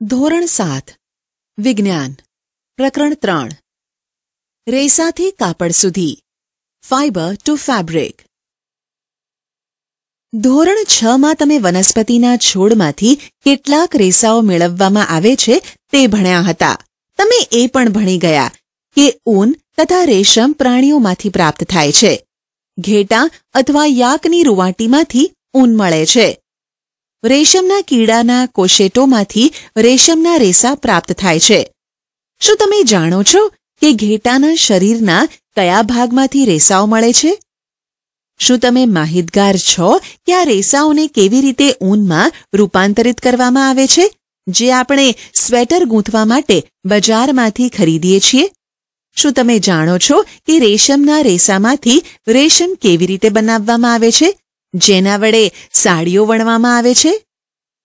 ધોરણ સાત. વિજ્ઞાન. પ્રકરણ ત્રણ. રેસાથી કાપડ સુધી. ફાઇબર ટુ ફેબ્રિક ધોરણ છ માં તમે વનસ્પતિના છોડમાંથી કેટલાક રેસાઓ મેળવવામાં આવે છે તે ભણ્યા હતા. તમે એ પણ ભણી ગયા કે ઊન તથા રેશમ પ્રાણીઓમાંથી પ્રાપ્ત થાય છે. ઘેટા અથવા યાકની રૂવાટીમાંથી ઊન મળે છે. રેશમના કીડાના કોશેટોમાંથી રેશમના રેસા પ્રાપ્ત થાય છે. શું તમે જાણો છો કે ઘેટાના શરીરના કયા ભાગમાંથી રેસાઓ મળે છે? શું તમે માહિતગાર છો કે આ રેસાઓને કેવી રીતે ઊનમાં રૂપાંતરિત કરવામાં આવે છે, જે આપણે સ્વેટર ગૂંથવા માટે બજારમાંથી ખરીદીએ છીએ? શું તમે જાણો છો કે રેશમના રેસામાંથી રેશમ કેવી રીતે બનાવવામાં આવે છે? જેના વડે સાડીઓ વણવામાં આવે છે?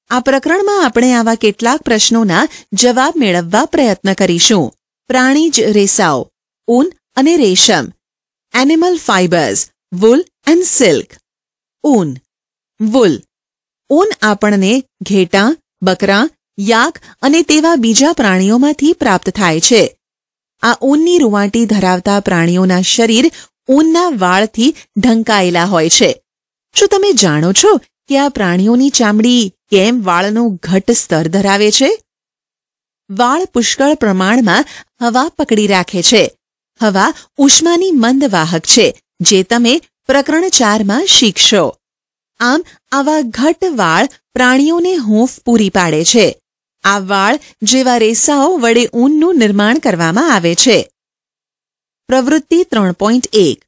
આ પ્રકરણમાં આપણે આવા કેટલાક પ્રશ્નોના જવાબ મેળવવા પ્રયત્ન કરીશું. પ્રાણીજ રેસાઓ, ઊન અને રેશમ animal fibres wool and silk Un wool ઊન આપણને ઘેટાં, બકરા, યાક અને તેવા બીજા પ્રાણીઓમાંથી પ્રાપ્ત થાય છે. આ ઊનની રૂવાટી ધરાવતા પ્રાણીઓના શરીર ઊનના વાળથી ઢંકાયેલા હોય છે. શું તમે જાણો છો કે આ પ્રાણીઓની ચામડી કેમ વાળનું ઘટ સ્તર ધરાવે છે? વાળ પુષ્કળ પ્રમાણમાં હવા પકડી રાખે છે. હવા ઉષ્માની મંદ વાહક છે, જે તમે પ્રકરણ ચારમાં શીખશો. આમ, આવા ઘટ વાળ પ્રાણીઓને હૂંફ પૂરી પાડે છે. આ વાળ જેવા રેસાઓ વડે ઊનનું નિર્માણ કરવામાં આવે છે. પ્રવૃત્તિ ત્રણ પોઈન્ટ એક.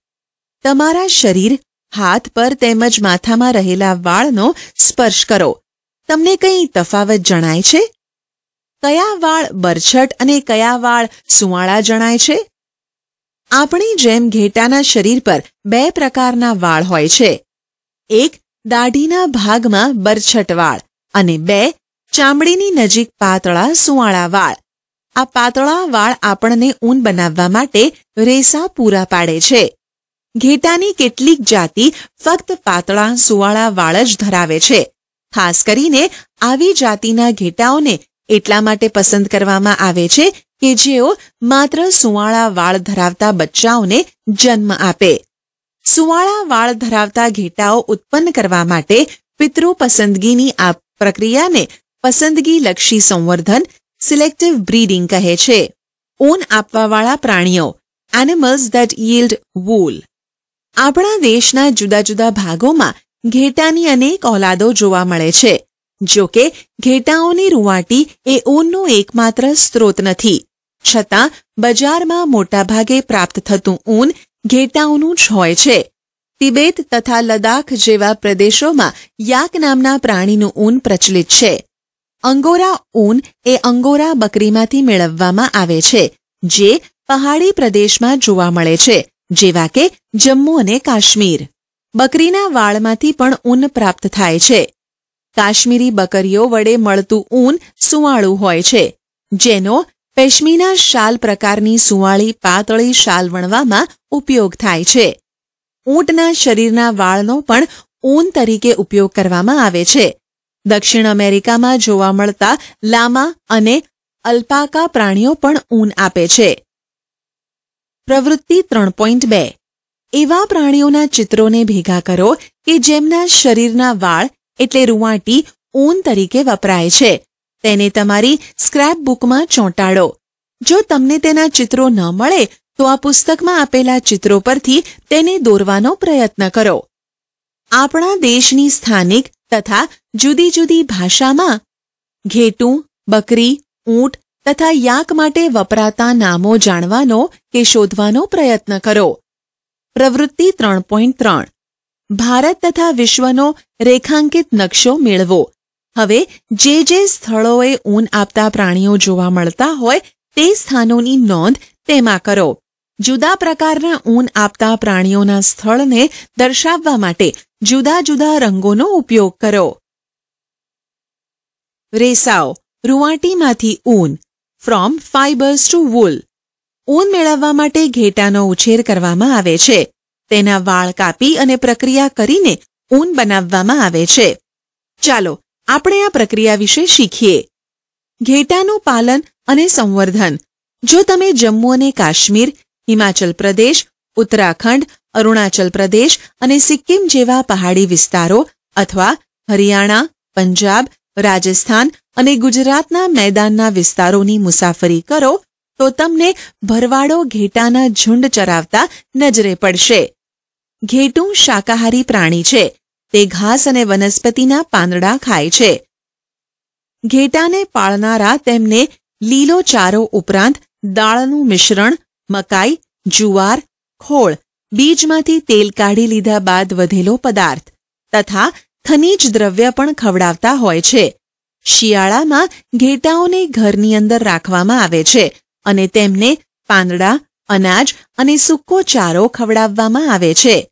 તમારા શરીર હાથ પર તેમજ માથામાં રહેલા વાળનો સ્પર્શ કરો. તમને કંઈ તફાવત જણાય છે? કયા વાળ બરછટ અને કયા વાળ સુવાળા જણાય છે? આપણી જેમ ઘેટાના શરીર પર બે પ્રકારના વાળ હોય છે. એક દાઢીના ભાગમાં બરછટ વાળ અને બે ચામડીની નજીક પાતળા સુવાળા વાળ. આ પાતળા વાળ આપણને ઊન બનાવવા માટે રેસા પૂરા પાડે છે. ઘેટાની કેટલીક જાતિ ફક્ત પાતળા, સુવાળા વાળ જ ધરાવે છે. ખાસ કરીને આવી જાતિના ઘેટાઓને એટલા માટે પસંદ કરવામાં આવે છે કે જેઓ માત્ર સુવાળા વાળ ધરાવતા બચ્ચાઓને જન્મ આપે. સુવાળા વાળ ધરાવતા ઘેટાઓ ઉત્પન્ન કરવા માટે પિતૃ પસંદગીની આ પ્રક્રિયાને પસંદગી લક્ષી સંવર્ધન સિલેક્ટિવ બ્રીડિંગ કહે છે. ઊન આપવાવાળા પ્રાણીઓ એનિમલ્સ ધેટ yield wool. આપણા દેશના જુદા જુદા ભાગોમાં ઘેટાની અનેક ઓલાદો જોવા મળે છે. જો કે ઘેટાઓની રૂવાટી એ ઊનનો એકમાત્ર સ્ત્રોત નથી. છતાં, બજારમાં મોટાભાગે પ્રાપ્ત થતું ઊન ઘેટાઓનું જ હોય છે. તિબેત તથા લદાખ જેવા પ્રદેશોમાં યાક નામના પ્રાણીનું ઊન પ્રચલિત છે. અંગોરા ઊન એ અંગોરા બકરીમાંથી મેળવવામાં આવે છે, જે પહાડી પ્રદેશમાં જોવા મળે છે. જેવા કે જમ્મુ અને કાશ્મીર. બકરીના વાળમાંથી પણ ઊન પ્રાપ્ત થાય છે. કાશ્મીરી બકરીઓ વડે મળતું ઊન સુવાળું હોય છે, જેનો પેશ્મીના શાલ પ્રકારની સુવાળી પાતળી શાલ વણવામાં ઉપયોગ થાય છે. ઊંટના શરીરના વાળનો પણ ઊન તરીકે ઉપયોગ કરવામાં આવે છે. દક્ષિણ અમેરિકામાં જોવા મળતા લામા અને અલ્પાકા પ્રાણીઓ પણ ઊન આપે છે. પ્રવૃત્તિ ત્રણ પોઈન્ટ બે. એવા પ્રાણીઓના ચિત્રોને ભેગા કરો કે જેમના શરીરના વાળ એટલે રૂવાટી ઊન તરીકે વપરાય છે. તેને તમારી સ્ક્રેપ બુકમાં ચોંટાડો. જો તમને તેના ચિત્રો ન મળે, તો આ પુસ્તકમાં આપેલા ચિત્રો પરથી તેને દોરવાનો પ્રયત્ન કરો. આપણા દેશની સ્થાનિક તથા જુદી જુદી ભાષામાં ઘેટું, બકરી, ઊંટ તથા યાક માટે વપરાતા નામો જાણવાનો કે શોધવાનો પ્રયત્ન કરો. પ્રવૃત્તિ ત્રણ પોઈન્ટ ત્રણ. ભારત તથા વિશ્વનો રેખાંકિત નકશો મેળવો. હવે જે જે સ્થળોએ ઊન આપતા પ્રાણીઓ જોવા મળતા હોય તે સ્થાનોની નોંધ તેમાં કરો. જુદા પ્રકારના ઊન આપતા પ્રાણીઓના સ્થળને દર્શાવવા માટે જુદા જુદા રંગોનો ઉપયોગ કરો. રેસાઓ. રૂવાટીમાંથી ઊન. From fibres to wool. ઊન મેળવવા માટે ઘેટાનો ઉછેર કરવામાં આવે છે. તેના વાળ કાપી અને પ્રક્રિયા કરીને ઊન બનાવવામાં આવે છે. ચાલો, આપણે આ પ્રક્રિયા વિશે શીખીએ. ઘેટાનું પાલન અને સંવર્ધન. જો તમે જમ્મુ અને કાશ્મીર, હિમાચલ પ્રદેશ, ઉત્તરાખંડ, અરુણાચલ પ્રદેશ અને સિક્કિમ જેવા પહાડી વિસ્તારો અથવા હરિયાણા, પંજાબ રાજસ્થાન અને ગુજરાતના મેદાનના વિસ્તારોની મુસાફરી કરો, તો તમને ભરવાડો ઘેટાના ઝુંડ ચરાવતા નજરે પડશે. ઘેટું શાકાહારી પ્રાણી છે. તે ઘાસ અને વનસ્પતિના પાંદડા ખાય છે. ઘેટાને પાળનારા તેમને લીલો ચારો ઉપરાંત દાળનું મિશ્રણ, મકાઈ, જુવાર, ખોળ, બીજમાંથી તેલ કાઢી લીધા બાદ વધેલો પદાર્થ તથા ખનીજ દ્રવ્ય પણ ખવડાવતા હોય છે. શિયાળામાં ઘેટાઓને ઘરની અંદર રાખવામાં આવે છે અને તેમને પાંદડા, અનાજ અને સૂકો ચારો ખવડાવવામાં આવે છે.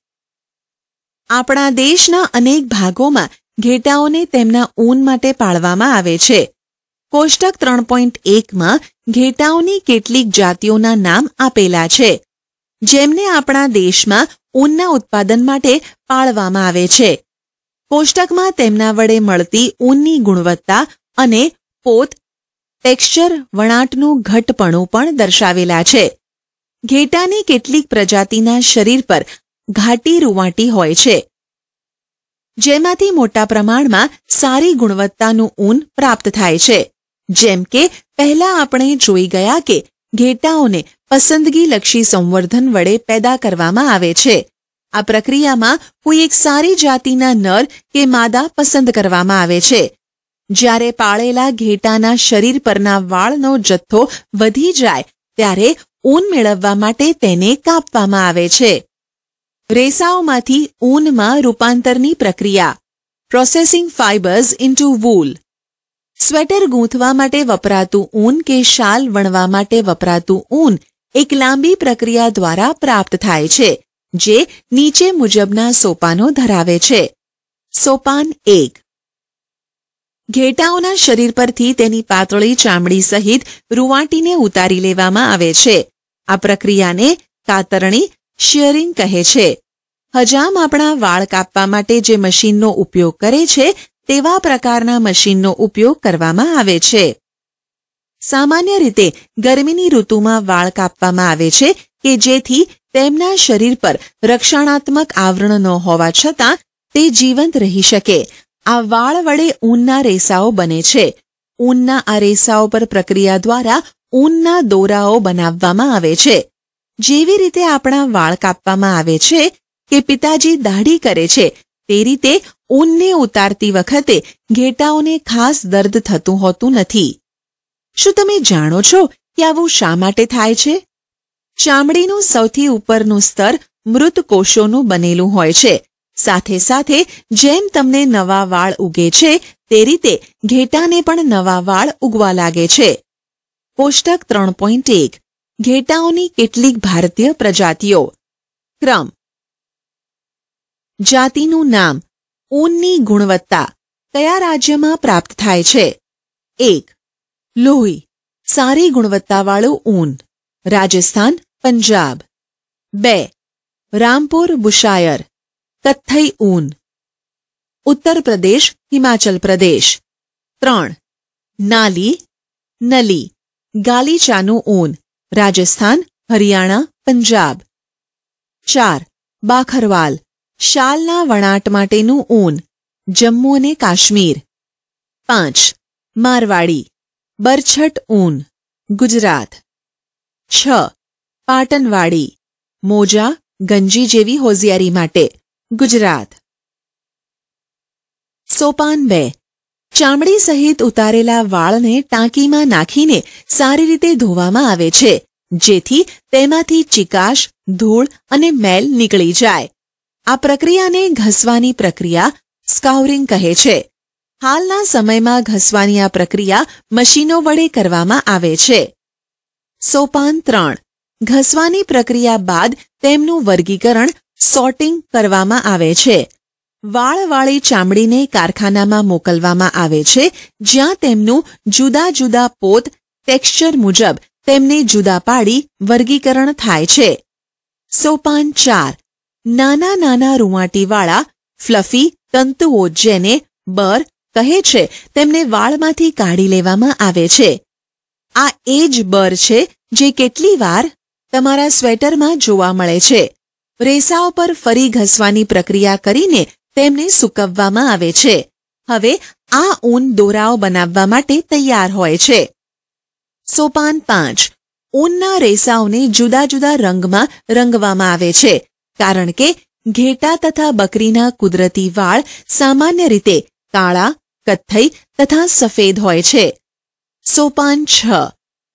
આપણા દેશના અનેક ભાગોમાં ઘેટાઓને તેમના ઊન માટે પાળવામાં આવે છે. કોષ્ટક ત્રણ પોઈન્ટ એકમાં ઘેટાઓની કેટલીક જાતિઓના નામ આપેલા છે, જેમને આપણા દેશમાં ઊનના ઉત્પાદન માટે પાળવામાં આવે છે. કોષ્ટકમાં તેમના વડે મળતી ઊનની ગુણવત્તા અને પોત, ટેક્સચર, વણાટનું ઘટપણું પણ દર્શાવેલા છે. ઘેટાની કેટલીક પ્રજાતિના શરીર પર ઘાટી રૂવાટી હોય છે. જેમાંથી મોટા પ્રમાણમાં સારી ગુણવત્તાનું ઊન પ્રાપ્ત થાય છે. જેમ કે, પહેલા આપણે જોઈ ગયા કે ઘેટાઓને પસંદગીલક્ષી સંવર્ધન વડે પેદા કરવામાં આવે છે. આ પ્રક્રિયામાં કોઈ એક સારી જાતિના નર કે માદા પસંદ કરવામાં આવે છે. જ્યારે પાળેલા ઘેટાના શરીર પરના વાળનો જથ્થો વધી જાય, ત્યારે ઊન મેળવવા માટે તેને કાપવામાં આવે છે. રેસાઓમાંથી ઊનમાં રૂપાંતરની પ્રક્રિયા. Processing fibres into wool sweater ગૂંથવા માટે વપરાતું ઊન કે શાલ વણવા માટે વપરાતું ઊન એક લાંબી પ્રક્રિયા દ્વારા પ્રાપ્ત થાય છે. જે નીચે મુજબના સોપાનો ધરાવે છે. સોપાન એક. ઘેટાઓના શરીર પરથી તેની પાતળી ચામડી સહિત રૂવાટીને ઉતારી લેવામાં આવે છે. આ પ્રક્રિયાને કાતરણી શિયરિંગ કહે છે. હજામ આપણા વાળ કાપવા માટે જે મશીનનો ઉપયોગ કરે છે, તેવા પ્રકારના મશીનનો ઉપયોગ કરવામાં આવે છે. સામાન્ય રીતે ગરમીની ઋતુમાં વાળ કાપવામાં આવે છે કે જેથી તેમના શરીર પર રક્ષણાત્મક આવરણ ન હોવા છતાં તે જીવંત રહી શકે. આ વાળ વડે ઊનના રેસાઓ બને છે. ઊનના આ રેસાઓ પર પ્રક્રિયા દ્વારા ઊનના દોરાઓ બનાવવામાં આવે છે. જેવી રીતે આપણા વાળ કાપવામાં આવે છે કે પિતાજી દાઢી કરે છે, તે રીતે ઊનને ઉતારતી વખતે ઘેટાઓને ખાસ દર્દ થતું હોતું નથી. શું તમે જાણો છો કે આવું શા માટે થાય છે? ચામડીનું સૌથી ઉપરનું સ્તર મૃત કોષોનું બનેલું હોય છે. સાથે સાથે, જેમ તમને નવા વાળ ઉગે છે, તે રીતે ઘેટાને પણ નવા વાળ ઉગવા લાગે છે. કોષ્ટક ત્રણ પોઈન્ટ એક. ઘેટાઓની કેટલીક ભારતીય પ્રજાતિઓ. ક્રમ. જાતિનું નામ. ઊનની ગુણવત્તા. કયા રાજ્યમાં પ્રાપ્ત થાય છે? એક. લોહી. સારી ગુણવત્તાવાળું ઊન. રાજસ્થાન. પંજાબ. બે, રામપુર બુશાયર, કથ્થઈ ઊન. ઉત્તર પ્રદેશ, હિમાચલ પ્રદેશ. ત્રણ, નાલી, નલી, ગાલીચાનું ઊન, રાજસ્થાન, હરિયાણા, પંજાબ. ચાર, બાખરવાલ, શાલના વણાટ માટેનું ઊન, જમ્મુ અને કાશ્મીર. પાંચ, મારવાડી, બરછટ ઊન, ગુજરાત. છ પાટનવાડી મોજા, ગંજી જેવી હોશિયારી માટે, ગુજરાત. સોપાન બે. ચામડી સહિત ઉતારેલા વાળને ટાંકીમાં નાખીને સારી રીતે ધોવામાં આવે છે, જેથી તેમાંથી ચિકાશ, ધૂળ અને મેલ નીકળી જાય. આ પ્રક્રિયાને ઘસવાની પ્રક્રિયા સ્કાઉરિંગ કહે છે. હાલના સમયમાં ઘસવાની આ પ્રક્રિયા મશીનો વડે કરવામાં આવે છે. સોપાન ત્રણ. ઘસવાની પ્રક્રિયા બાદ તેમનું વર્ગીકરણ સોર્ટિંગ કરવામાં આવે છે. વાળવાળી ચામડીને કારખાનામાં મોકલવામાં આવે છે, જ્યાં તેમનું જુદા જુદા પોત ટેક્સચર મુજબ તેમને જુદા પાડી વર્ગીકરણ થાય છે. સોપાન ચાર. નાના નાના રૂંવાટીવાળા ફ્લફી તંતુઓ જેને બર કહે છે, તેમને વાળમાંથી કાઢી લેવામાં આવે છે. આ એ જ બર છે, જે કેટલી વાર તમારા સ્વેટરમાં જોવા મળે છે. રેસાઓ પર ફરી ઘસવાની પ્રક્રિયા કરીને તેમને સૂકવવામાં આવે છે. હવે આ ઊન દોરાઓ બનાવવા માટે તૈયાર હોય છે. સોપાન પાંચ. ઊનના રેસાઓને જુદા જુદા રંગમાં રંગવામાં આવે છે, કારણ કે ઘેટા તથા બકરીના કુદરતી વાળ સામાન્ય રીતે કાળા, કથ્થઈ તથા સફેદ હોય છે. સોપાન છ.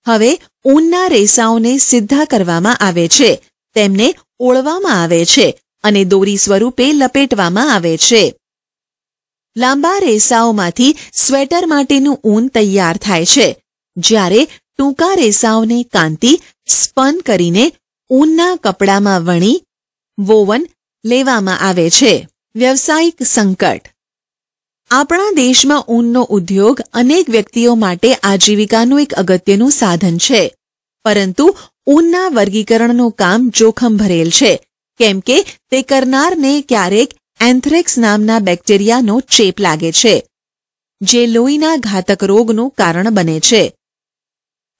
હવે ઊનના રેસાઓને સીધા કરવામાં આવે છે. તેમને ઓળવામાં આવે છે અને દોરી સ્વરૂપે લપેટવામાં આવે છે. લાંબા રેસાઓમાંથી સ્વેટર માટેનું ઊન તૈયાર થાય છે. જ્યારે ટૂંકા રેસાઓને કાંતિ, સ્પન કરીને ઊનના કપડામાં વણી, વોવન લેવામાં આવે છે. વ્યવસાયિક સંકટ આપણા દેશમાં ઊનનો ઉદ્યોગ અનેક વ્યક્તિઓ માટે આજીવિકાનું એક અગત્યનું સાધન છે. પરંતુ ઊનના વર્ગીકરણનું કામ જોખમ ભરેલ છે. કેમ કે તે કરનારને ક્યારેક એન્થ્રેક્સ નામના બેક્ટેરિયાનો ચેપ લાગે છે, જે લોહીના ઘાતક રોગનું કારણ બને છે.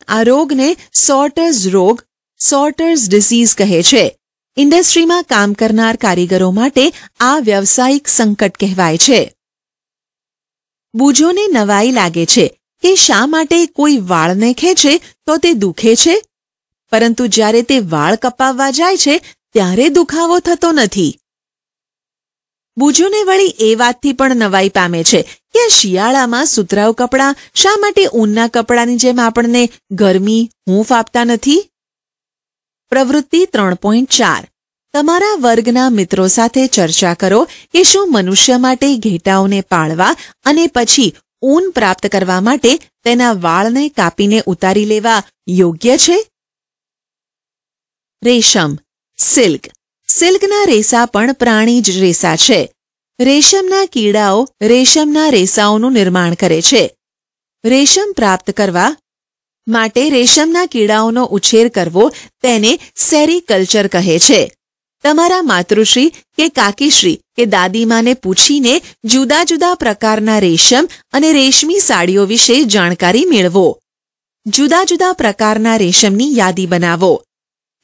આ રોગને સોર્ટર્સ રોગ સોર્ટર્સ ડિસીઝ કહે છે. ઇન્ડસ્ટ્રીમાં કામ કરનાર કારીગરો માટે આ વ્યવસાયિક સંકટ કહેવાય છે. બુજોને નવાઈ લાગે છે કે શા માટે કોઈ વાળને ખેંચે તો તે દુખે છે? પરંતુ જ્યારે તે વાળ કપાવવા જાય છે, ત્યારે દુખાવો થતો નથી. બુજોને વળી એ વાતથી પણ નવાઈ પામે છે કે શિયાળામાં સુતરાઉ કપડાં શા માટે ઊનના કપડાની જેમ આપણને ગરમી, હૂંફ આપતા નથી? પ્રવૃત્તિ ત્રણ પોઈન્ટ ચાર. તમારા વર્ગના મિત્રો સાથે ચર્ચા કરો કે શું મનુષ્ય માટે ઘેટાઓને પાળવા અને પછી ઊન પ્રાપ્ત કરવા માટે તેના વાળને કાપીને ઉતારી લેવા યોગ્ય છે? રેશમ, સિલ્ક. સિલ્કના રેસા પણ પ્રાણી જ રેસા છે. રેશમના કીડાઓ રેશમના રેસાઓનું નિર્માણ કરે છે. રેશમ પ્રાપ્ત કરવા માટે રેશમના કીડાઓનો ઉછેર કરવો તેને સેરીકલ્ચર કહે છે. તમારા માતૃશ્રી કે કાકીશ્રી કે દાદીમાને પૂછીને જુદા જુદા પ્રકારના રેશમ અને રેશમી સાડીઓ વિશે જાણકારી મેળવો. જુદા જુદા પ્રકારના રેશમની યાદી બનાવો.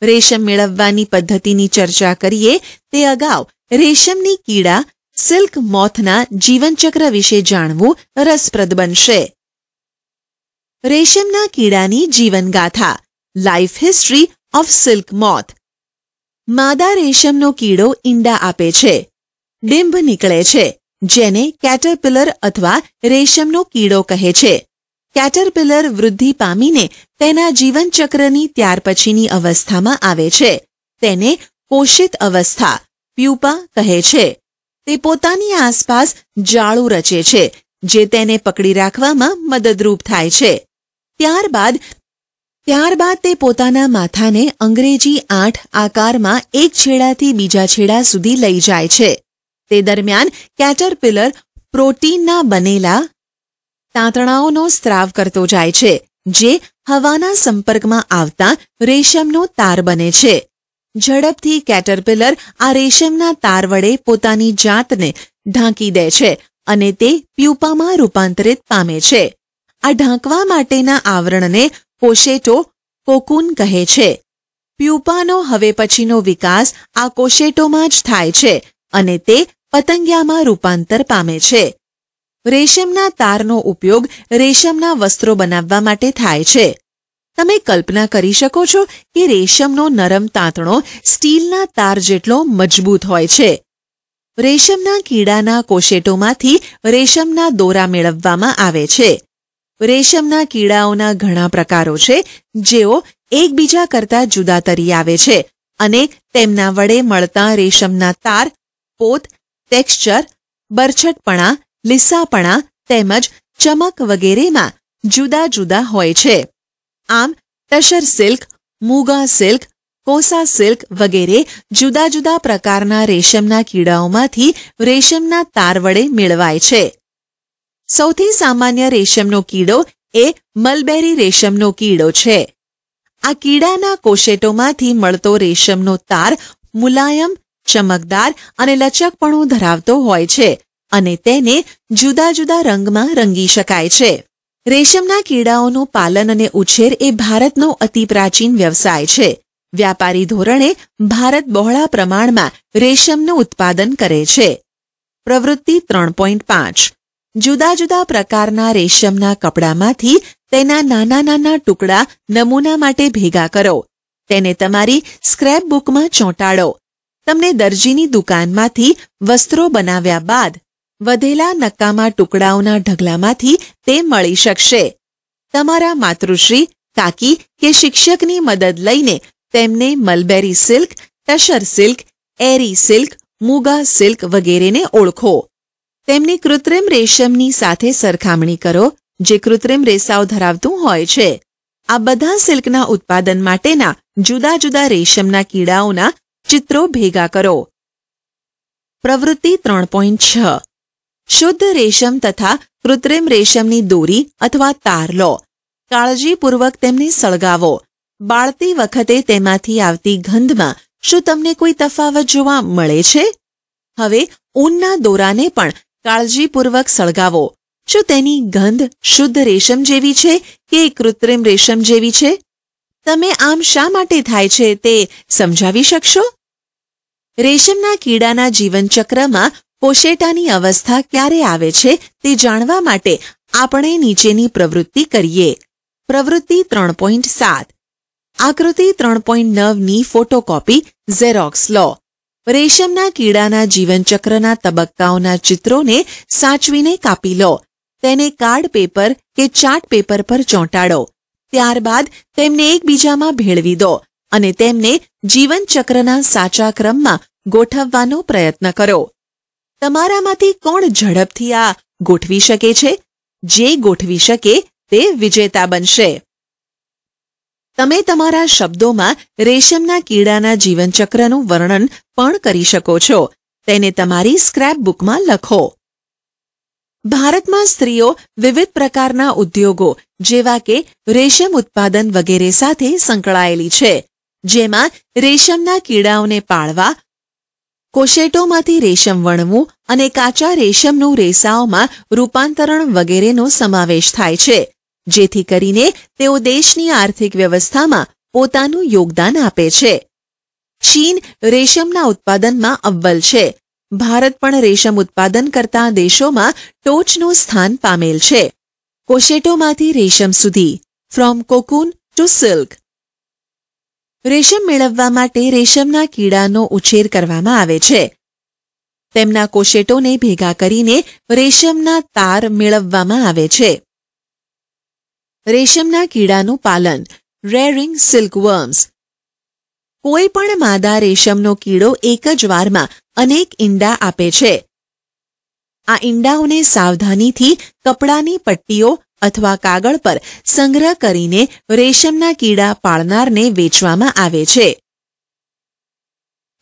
રેશમ મેળવવાની પદ્ધતિની ચર્ચા કરીએ તે અગાઉ રેશમની કીડા, સિલ્ક મોથના જીવનચક્ર વિશે જાણવું રસપ્રદ બનશે. રેશમના કીડાની જીવનગાથા, life history of silk moth. માદા રેશમનો કીડો ઈંડા આપે છે. ડિંભ નીકળે છે, જેને કેટરપિલર અથવા રેશમનો કીડો કહે છે. કેટરપિલર વૃદ્ધિ પામીને તેના જીવનચક્રની ત્યાર પછીની અવસ્થામાં આવે છે. તેને પોષિત અવસ્થા, પ્યુપા કહે છે. તે પોતાની આસપાસ જાળું રચે છે, જે તેને પકડી રાખવામાં મદદરૂપ થાય છે. ત્યારબાદ ત્યારબાદ તે પોતાના માથાને અંગ્રેજી આઠ આકારમાં એક છેડાથી બીજા છેડા સુધી લઈ જાય છે. તે દરમિયાન કેટરપિલર પ્રોટીનના બનેલા તાંતણાઓનો સ્ત્રાવ કરતો જાય છે, જે હવાના સંપર્કમાં આવતા રેશમનો તાર બને છે. ઝડપથી કેટરપિલર આ રેશમના તાર વડે પોતાની જાતને ઢાંકી દે છે અને તે પ્યુપામાં રૂપાંતરિત પામે છે. આ ઢાંકવા માટેના આવરણને કોશેટો કોકુન કહે છે. પ્યુપાનો હવે પછીનો વિકાસ આ કોશેટોમાં જ થાય છે અને તે પતંગિયામાં રૂપાંતર પામે છે. રેશમના તારનો ઉપયોગ રેશમના વસ્ત્રો બનાવવા માટે થાય છે. તમે કલ્પના કરી શકો છો કે રેશમનો નરમ તાંતણો સ્ટીલના તાર જેટલો મજબૂત હોય છે. રેશમના કીડાના કોશેટોમાંથી રેશમના દોરા મેળવવામાં આવે છે. રેશમના કીડાઓના ઘણા પ્રકારો છે, જેઓ એકબીજા કરતા જુદા તરી આવે છે અને તેમના વડે મળતા રેશમના તાર, પોત ટેક્સચર બરછટપણા, લીસાપણા તેમજ ચમક વગેરેમાં જુદા જુદા હોય છે. આમ tussar silk, muga silk, kosa silk વગેરે જુદા જુદા પ્રકારના રેશમના કીડાઓમાંથી રેશમના તાર વડે મેળવાય છે. સૌથી સામાન્ય રેશમનો કીડો એ મલબેરી રેશમનો કીડો છે. આ કીડાના કોશેટોમાંથી મળતો રેશમનો તાર મુલાયમ, ચમકદાર અને લચકપણું ધરાવતો હોય છે અને તેને જુદા જુદા રંગમાં રંગી શકાય છે. રેશમના કીડાઓનું પાલન અને ઉછેર એ ભારતનો અતિ પ્રાચીન વ્યવસાય છે. વ્યાપારી ધોરણે ભારત બહોળા પ્રમાણમાં રેશમનું ઉત્પાદન કરે છે. પ્રવૃત્તિ ત્રણ પોઈન્ટ પાંચ જુદા જુદા પ્રકારના રેશમના કપડામાંથી તેના નાના નાના ટુકડા નમૂના માટે ભેગા કરો. તેને તમારી સ્ક્રેપ બુકમાં ચોંટાડો. તમને દરજીની દુકાનમાંથી વસ્ત્રો બનાવ્યા બાદ વધેલા નક્કામાં ટુકડાઓના ઢગલામાંથી તે મળી શકશે. તમારા માતૃશ્રી, કાકી કે શિક્ષકની મદદ લઈને તેમને mulberry silk tussar silk, eri silk, muga silk વગેરેને ઓળખો. તેમની કૃત્રિમ રેશમની સાથે સરખામણી કરો, જે કૃત્રિમ રેસાઓ ધરાવતું હોય છે. આ બધા સિલ્કના ઉત્પાદન માટેના જુદા જુદા રેશમના કીડાઓના ચિત્રો ભેગા કરો. પ્રવૃત્તિ ત્રણ પોઈન્ટ છ. શુદ્ધ રેશમ તથા કૃત્રિમ રેશમની દોરી અથવા તાર લો. કાળજીપૂર્વક તેમને સળગાવો. બાળતી વખતે તેમાંથી આવતી ગંધમાં શું તમને કોઈ તફાવત જોવા મળે છે? હવે ઊનના દોરાને પણ કાળજીપૂર્વક સળગાવો. શું તેની ગંધ શુદ્ધ રેશમ જેવી છે કે કૃત્રિમ રેશમ જેવી છે, તમે આમ શા માટે થાય છે તે સમજાવી શકશો? રેશમના કીડાના જીવનચક્રમાં કોશેટાની અવસ્થા ક્યારે આવે છે તે જાણવા માટે આપણે નીચેની પ્રવૃત્તિ કરીએ. પ્રવૃત્તિ ત્રણ પોઈન્ટ સાત. આકૃતિ ત્રણ પોઈન્ટ નવની ફોટોકોપી ઝેરોક્સ લો. રેશમના કીડાના જીવનચક્રના તબક્કાઓના ચિત્રોને સાચવીને કાપી લો. તેને કાર્ડ પેપર કે ચાર્ટ પેપર પર ચોંટાડો. ત્યારબાદ તેમને એકબીજામાં ભેળવી દો અને તેમને જીવનચક્રના સાચા ક્રમમાં ગોઠવવાનો પ્રયત્ન કરો. તમારામાંથી કોણ ઝડપથી આ ગોઠવી શકે છે? જે ગોઠવી શકે તે વિજેતા બનશે. તમે તમારા શબ્દોમાં રેશમના કીડાના જીવનચક્રનું વર્ણન પણ કરી શકો છો. તેને તમારી સ્ક્રેપબુકમાં લખો. ભારતમાં સ્ત્રીઓ વિવિધ પ્રકારના ઉદ્યોગો, જેવા કે રેશમ ઉત્પાદન વગેરે સાથે સંકળાયેલી છે. જેમાં રેશમના કીડાઓને પાળવા, કોશેટોમાંથી રેશમ વણવું અને કાચા રેશમનું રેસાઓમાં રૂપાંતરણ વગેરેનો સમાવેશ થાય છે. જેથી કરીને તેઓ દેશની આર્થિક વ્યવસ્થામાં પોતાનું યોગદાન આપે છે. ચીન રેશમના ઉત્પાદનમાં અવ્વલ છે. ભારત પણ રેશમ ઉત્પાદન કરતા દેશોમાં ટોચનું સ્થાન પામેલ છે. કોશેટોમાંથી રેશમ સુધી, ફ્રોમ કોકૂન ટુ સિલ્ક. રેશમ મેળવવા માટે રેશમના કીડાનો ઉછેર કરવામાં આવે છે. તેમના કોશેટોને ભેગા કરીને રેશમના તાર મેળવવામાં આવે છે. રેશમના કીડાનું પાલન રેરિંગ સિલ્કવર્મ્સ કોઈ પણ માદા રેશમનો કીડો એક જ વારમાં અનેક ઈંડા આપે છે. આ ઈંડાઓને સાવધાનીથી કપડાની પટ્ટીઓ અથવા કાગળ પર સંગ્રહ કરીને રેશમના કીડા પાળનારને વેચવામાં આવે છે.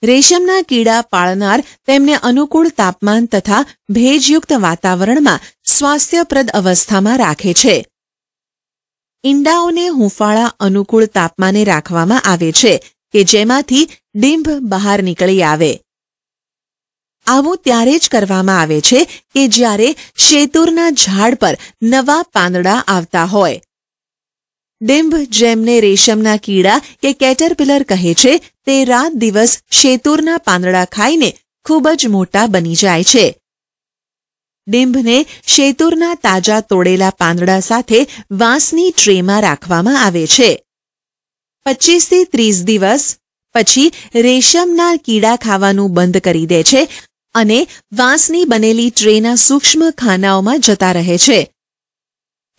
રેશમના કીડા પાળનાર તેમને અનુકૂળ તાપમાન તથા ભેજયુક્ત વાતાવરણમાં સ્વાસ્થ્યપ્રદ અવસ્થામાં રાખે છે. ઈંડાઓને હૂંફાળા અનુકૂળ તાપમાને રાખવામાં આવે છે કે જેમાંથી ડિંભ બહાર નીકળી આવે. આવું ત્યારે જ કરવામાં આવે છે કે જ્યારે શેતુરના ઝાડ પર નવા પાંદડા આવતા હોય. ડિંભ જેમને રેશમના કીડા કે કેટરપિલર કહે છે, તે રાત દિવસ શેતુરના પાંદડા ખાઈને ખૂબ જ મોટા બની જાય છે. ડિંભને શેતુરના તાજા તોડેલા પાંદડા સાથે વાંસની ટ્રેમાં રાખવામાં આવે છે. પચીસથી ત્રીસ દિવસ પછી રેશમના કીડા ખાવાનું બંધ કરી દે છે અને વાંસની બનેલી ટ્રેના સૂક્ષ્મ ખાનાઓમાં જતા રહે છે.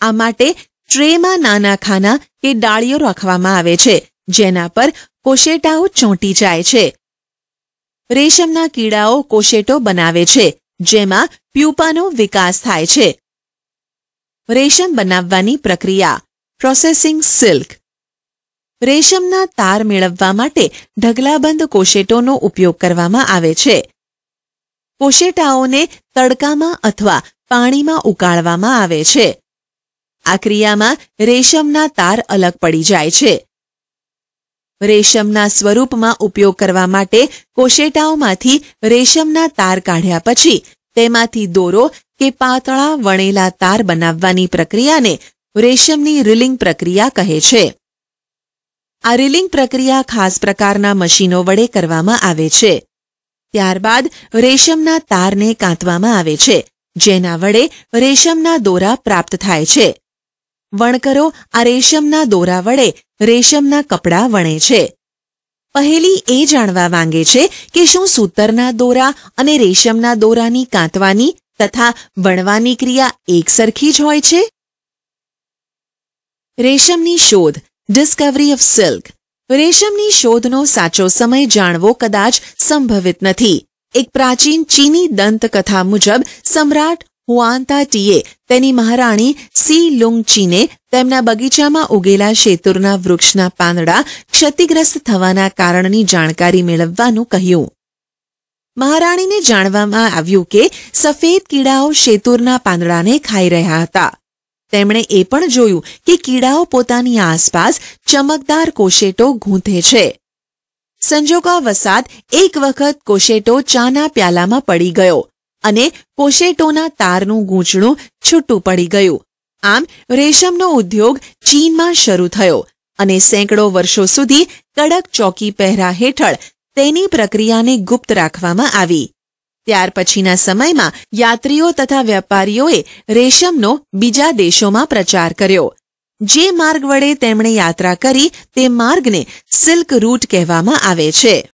આ માટે ટ્રેમાં નાના ખાના કે ડાળીઓ રાખવામાં આવે છે, જેના પર કોશેટાઓ ચોંટી જાય છે. રેશમના કીડાઓ કોશેટો બનાવે છે, જેમાં પ્યુપાનો વિકાસ થાય છે. રેશમ બનાવવાની પ્રક્રિયા. પ્રોસેસિંગ સિલ્ક રેશમના તાર મેળવવા માટે ઢગલાબંધ કોશેટોનો ઉપયોગ કરવામાં આવે છે. કોશેટાઓને તડકામાં અથવા પાણીમાં ઉકાળવામાં આવે છે. આ ક્રિયામાં રેશમના તાર અલગ પડી જાય છે. રેશમના સ્વરૂપમાં ઉપયોગ કરવા માટે કોશેટાઓમાંથી રેશમના તાર કાઢ્યા પછી તેમાંથી દોરો કે પાતળા વણેલા તાર બનાવવાની પ્રક્રિયાને રેશમની રીલિંગ પ્રક્રિયા કહે છે. આ રીલિંગ પ્રક્રિયા ખાસ પ્રકારના મશીનો વડે કરવામાં આવે છે. ત્યારબાદ રેશમના તારને કાંતવામાં આવે છે, જેના વડે રેશમના દોરા પ્રાપ્ત થાય છે. વણકરો આ રેશમના દોરા વડે રેશમના કપડાં વણે છે. પહેલી એ જાણવા માંગે છે કે શું સૂતરના દોરા અને રેશમના દોરાની કાંતવાની તથા વણવાની ક્રિયા એકસરખી જ હોય છે? રેશમની શોધ ડિસ્કવરી ઓફ સિલ્ક રેશમની શોધનો સાચો સમય જાણવો કદાચ સંભવિત નથી. એક પ્રાચીન ચીની દંતકથા મુજબ, સમ્રાટ હુઆન્તા ટીએ તેની મહારાણી સી લુંગચીને તેમના બગીચામાં ઉગેલા શેતુરના વૃક્ષના પાંદડા ક્ષતિગ્રસ્ત થવાના કારણની જાણકારી મેળવવાનું કહ્યું. મહારાણીને જાણવામાં આવ્યું કે સફેદ કીડાઓ શેતુરના પાંદડાને ખાઈ રહ્યા હતા. તેમણે એ પણ જોયું કે કીડાઓ પોતાની આસપાસ ચમકદાર કોશેટો ગૂંથે છે. સંજોગાવસાત એક વખત કોશેટો ચાના પ્યાલામાં પડી ગયો. અને કોશેટોના તારનું ગૂંચણું છૂટું પડી ગયું. આમ રેશમનો ઉદ્યોગ ચીનમાં શરૂ થયો અને સેંકડો વર્ષો સુધી કડક ચોકી પહેરા હેઠળ તેની પ્રક્રિયાને ગુપ્ત રાખવામાં આવી. ત્યાર પછીના સમયમાં યાત્રીઓ તથા વેપારીઓએ રેશમનો બીજા દેશોમાં પ્રચાર કર્યો. જે માર્ગ વડે તેમણે યાત્રા કરી તે માર્ગને સિલ્ક રૂટ કહેવામાં આવે છે.